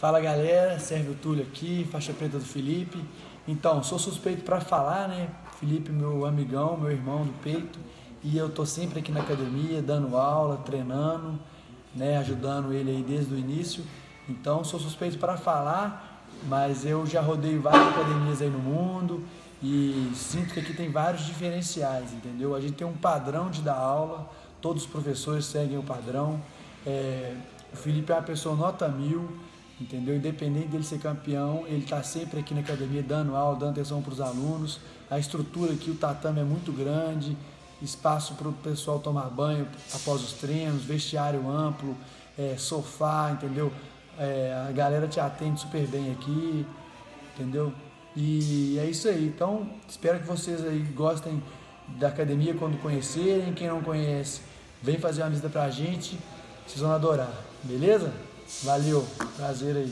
Fala galera, Sérgio Túlio aqui, faixa preta do Felipe. Então, sou suspeito para falar, né? Felipe, meu amigão, meu irmão do peito, e eu tô sempre aqui na academia, dando aula, treinando, né? Ajudando ele aí desde o início. Então, sou suspeito para falar, mas eu já rodei várias academias aí no mundo e sinto que aqui tem vários diferenciais, entendeu? A gente tem um padrão de dar aula, todos os professores seguem o padrão. É, o Felipe é uma pessoa nota mil entendeu? Independente dele ser campeão, ele está sempre aqui na academia dando aula, dando atenção para os alunos. A estrutura aqui, o tatame é muito grande, espaço para o pessoal tomar banho após os treinos, vestiário amplo, é, sofá, entendeu? É, a galera te atende super bem aqui, entendeu? E é isso aí. Então, espero que vocês aí gostem da academia quando conhecerem. Quem não conhece, vem fazer uma visita pra gente. Vocês vão adorar, beleza? Valeu, prazer aí.